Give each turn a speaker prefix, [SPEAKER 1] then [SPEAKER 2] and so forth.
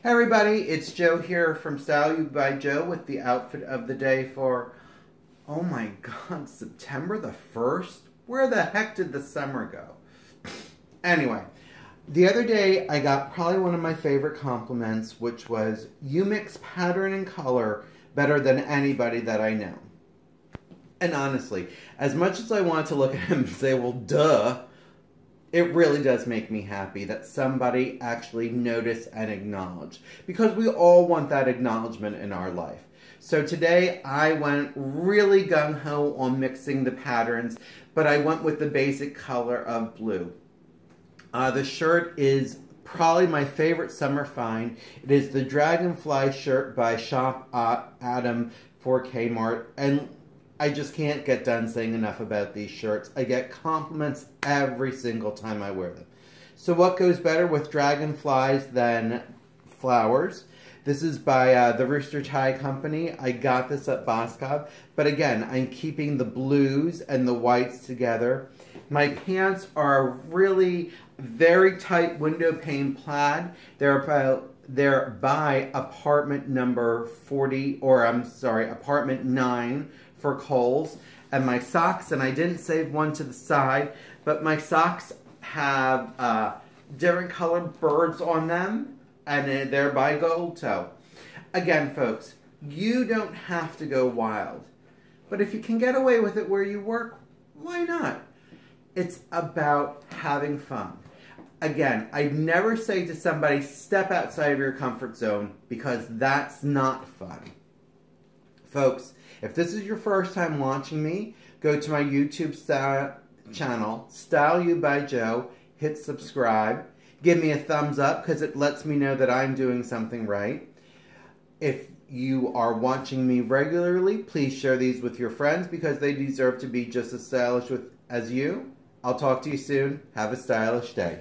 [SPEAKER 1] Hey everybody, it's Joe here from Style You by Joe with the outfit of the day for, oh my god, September the 1st? Where the heck did the summer go? Anyway, the other day I got probably one of my favorite compliments, which was, you mix pattern and color better than anybody that I know. And honestly, as much as I want to look at him and say, well, duh, it really does make me happy that somebody actually noticed and acknowledged because we all want that acknowledgement in our life. So today I went really gung ho on mixing the patterns, but I went with the basic color of blue. Uh, the shirt is probably my favorite summer find. It is the Dragonfly shirt by Shop Adam for Kmart. And I just can't get done saying enough about these shirts. I get compliments every single time I wear them. So what goes better with dragonflies than flowers? This is by uh, the Rooster Tie Company. I got this at Boscov. But again, I'm keeping the blues and the whites together. My pants are really very tight window pane plaid. They're they're by apartment number 40 or I'm sorry, apartment 9 for Kohl's. And my socks, and I didn't save one to the side, but my socks have uh, different colored birds on them, and they're by Gold Toe. Again, folks, you don't have to go wild. But if you can get away with it where you work, why not? It's about having fun. Again, I'd never say to somebody, step outside of your comfort zone because that's not fun. Folks, if this is your first time watching me, go to my YouTube style channel, Style You by Joe, hit subscribe, give me a thumbs up because it lets me know that I'm doing something right. If you are watching me regularly, please share these with your friends because they deserve to be just as stylish with, as you. I'll talk to you soon. Have a stylish day.